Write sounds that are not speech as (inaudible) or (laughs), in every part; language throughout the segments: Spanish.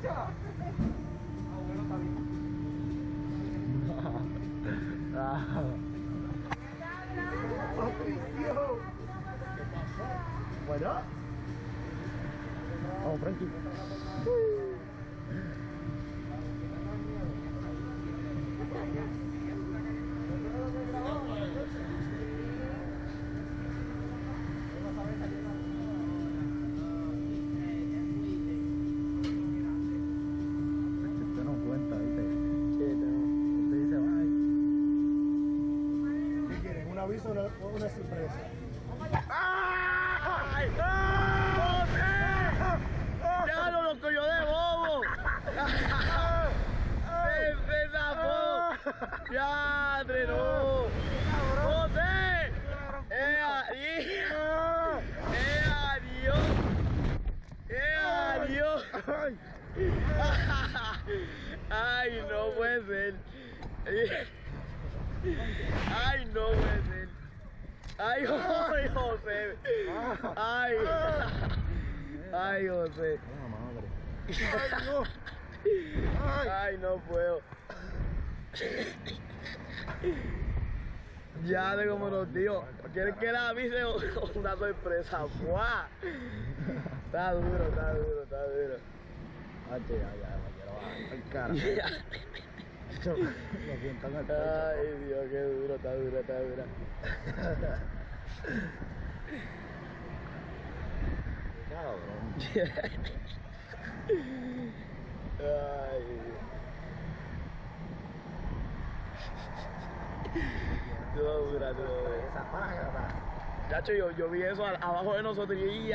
derecha. Ah, bueno, está bien. Ah, Patricio. bueno. Vamos, Frankie. Quieren? ¿Un aviso o una, una sorpresa? ¡Ay! ¡José! ¡Ya lo loco yo de bobo! ¡Se, se zafó! ¡Ya, no! ¡José! ¡Eh, adiós! ¡Eh, adiós! ¡Eh, adiós! ¡Ay, no puede ser! ¡Ay, no puede ser! ¡Ay, (laughs) ay, José! ¡Ay! ¡Ay, José! ¡Ay, no puedo! Ya de como los tíos. ¿Quieres que la avise (laughs) una sorpresa? ¡Fua! Está duro, está duro, está duro. Ay, ya, ya, me quiero bajar. Ay, cara. Lo siento en el pecho. Ay, Dios, qué duro, duro. Cabrón. Ay. Todo dura, todo dura. Esa. Chacho, yo, yo vi eso abajo de nosotros y.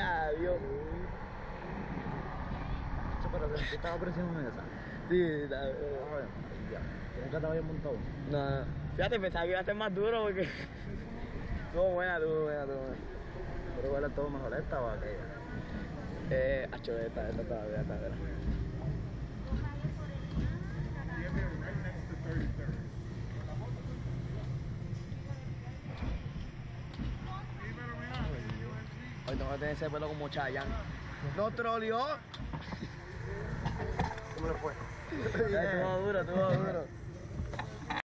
Pero que estaba presión esa. Sí, está- Ya. Nunca te había montado. No, fíjate, pensaba que iba a ser más duro porque. (laughs) Estuvo buena, estuvo buena, estuvo buena. Pero igual todo mejor esta o aquella. Eh, acho, esta, esta todavía está, ¿verdad? Hoy tengo que tener ese pelo como Chayanne. ¡No troleó! Dua uğra, dua uğra.